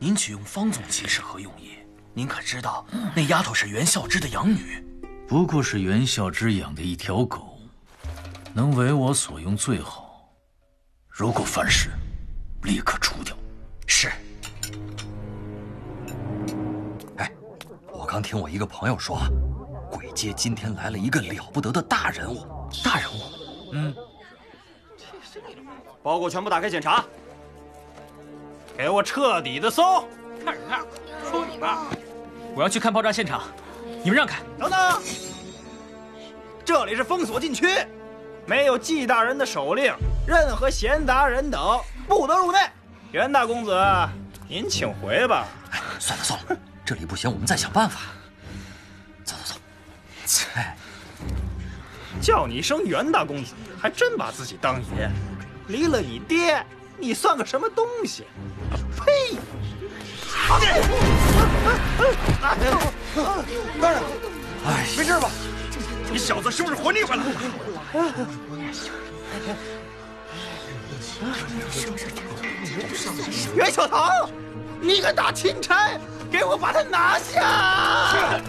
您取用方总旗是何用意？您可知道那丫头是袁孝之的养女？不过是袁孝之养的一条狗，能为我所用最好。如果犯事，立刻除掉。是。哎，我刚听我一个朋友说，鬼街今天来了一个了不得的大人物。大人物？嗯。包裹全部打开检查。给我彻底的搜！看什么呀？说你吧，我要去看爆炸现场，你们让开！等等，这里是封锁禁区，没有纪大人的手令，任何闲杂人等不得入内。袁大公子，您请回吧。算了算了，这里不行，我们再想办法。走走走。切，叫你一声袁大公子，还真把自己当爷。离了你爹。你算个什么东西？呸！大人，哎，没事吧？你小子是不是活腻歪了？袁小棠，你敢打钦差？给我把他拿下！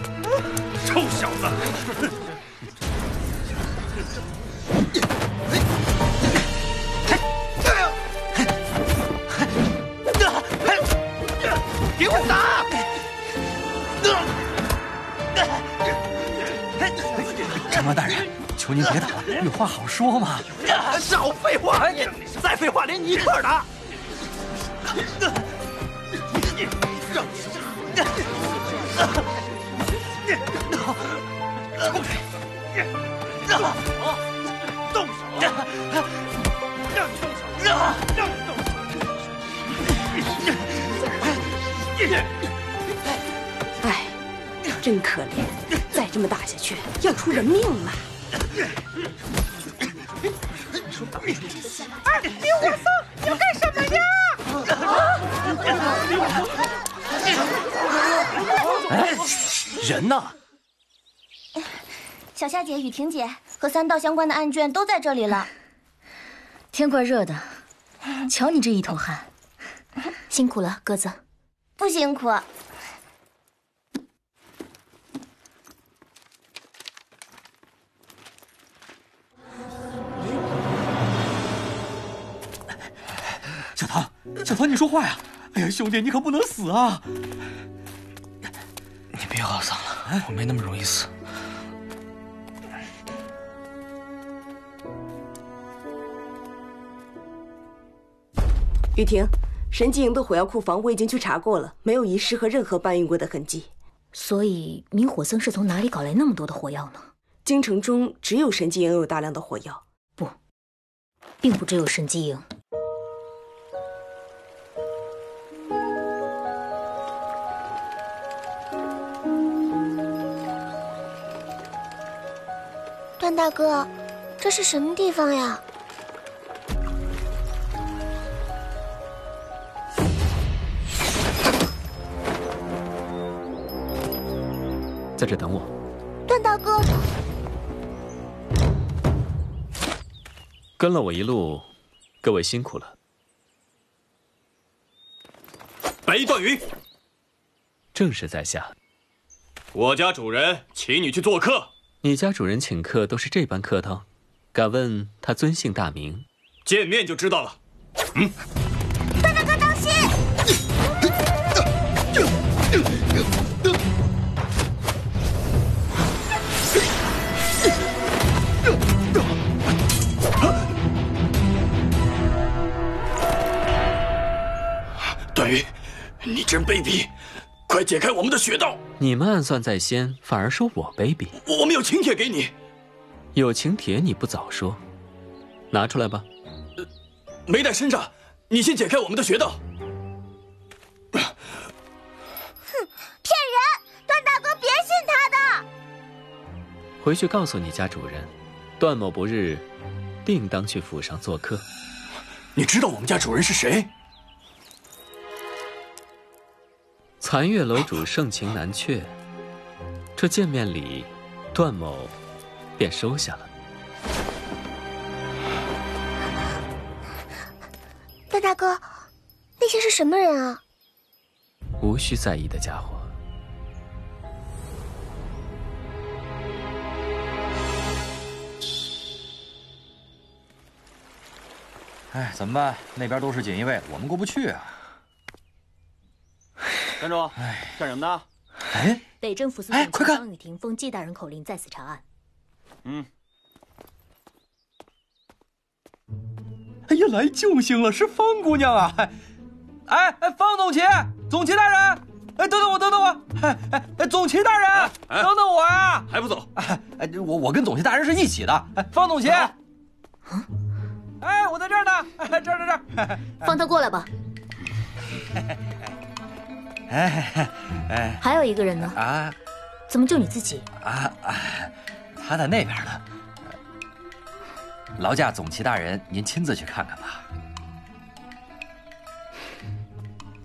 臭小子！长官大人，求您别打了，有话好说嘛。少废话！再废话，连你一块打！动手！让你动手！让你动手！哎，真可怜，再这么打下去要出人命了。二刘我松，要干什么呀？哎，人呢？小夏姐、雨婷姐和三道相关的案卷都在这里了。天怪热的，瞧你这一头汗。辛苦了，鸽子。不辛苦。小凡，你说话呀！哎呀，兄弟，你可不能死啊！你别懊丧了，我没那么容易死。雨婷。神机营的火药库房我已经去查过了，没有遗失和任何搬运过的痕迹。所以明火僧是从哪里搞来那么多的火药呢？京城中只有神机营有大量的火药。不，并不只有神机营。段大哥，这是什么地方呀？在这等我，段大哥。跟了我一路，各位辛苦了。白衣段云，正是在下。我家主人请你去做客。你家主人请客都是这般客套？敢问他尊姓大名？见面就知道了。嗯。段大哥，当心！段誉，你真卑鄙！快解开我们的穴道！你们暗算在先，反而说我卑鄙。我们有请帖给你，有请帖你不早说，拿出来吧。呃没带身上，你先解开我们的穴道。哼，骗人！段大哥，别信他的。回去告诉你家主人，段某不日定当去府上做客。你知道我们家主人是谁？残月楼主盛情难却，这见面礼，段某便收下了。段大哥，那些是什么人啊？无需在意的家伙。哎，怎么办？那边都是锦衣卫，我们过不去啊！站住！干什么呢？哎，北镇抚司哎快看方雨婷奉纪大人口令在此查案。嗯，哎呀，来救星了，是方姑娘啊！哎哎，方总旗，总旗大人，哎，等等我，等等我，哎哎哎，总旗大人，等等我呀！还不走？哎哎，我我跟总旗大人是一起的。哎，方总旗，哎，我在这儿呢，哎这儿这儿这儿。放他过来吧。哎哎还有一个人呢，啊怎么就你自己？啊啊！他在那边呢。劳驾总旗大人，您亲自去看看吧。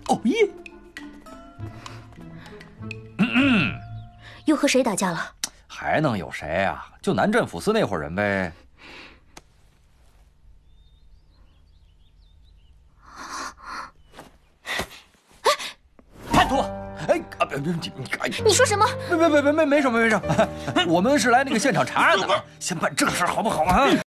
哦耶！嗯嗯又和谁打架了？还能有谁啊？就南镇抚司那伙人呗。叛徒！哎啊，别别你你哎，你说什么？别别别别没没什么没什么，我们是来那个现场查案的，先办正事好不好啊？